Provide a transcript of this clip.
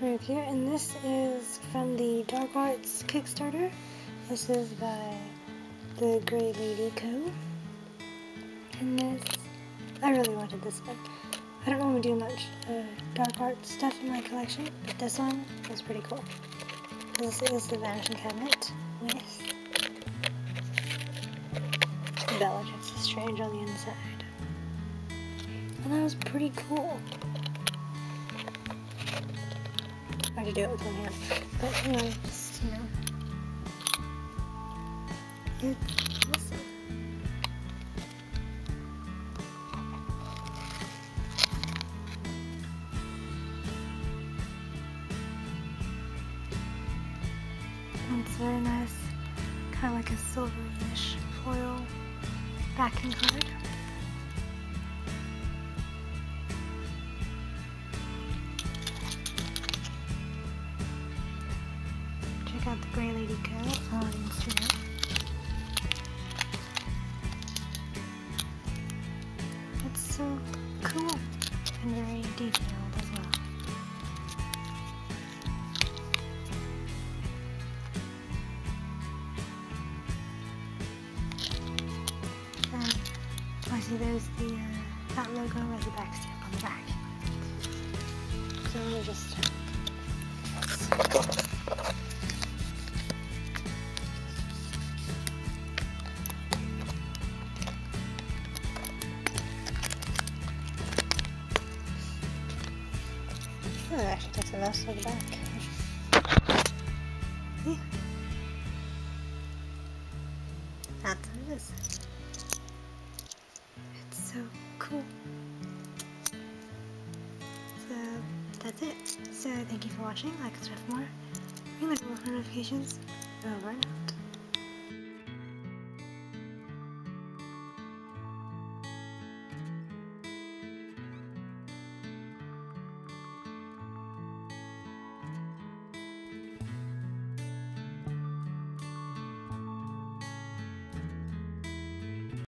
Very here, And this is from the Dark Arts Kickstarter. This is by the Grey Lady Co. And this, I really wanted this one. I don't normally do much uh, Dark Arts stuff in my collection, but this one was pretty cool. This is the Vanishing Cabinet with Bellatrix Lestrange on the inside. And that was pretty cool. To do it with one hand. But you know, just, you know. It's awesome. It's very nice, kind of like a silverish foil backing card. Out the Grey Lady Co. on Instagram. It's so cool and very detailed as well. And obviously there's the uh, that logo as a back stamp on the back. So we'll just Oh, it actually takes a mouse to the back. That's what it is. It's so cool. So that's it. So thank you for watching. Like, subscribe for more. Ring the bell for notifications. Over and out.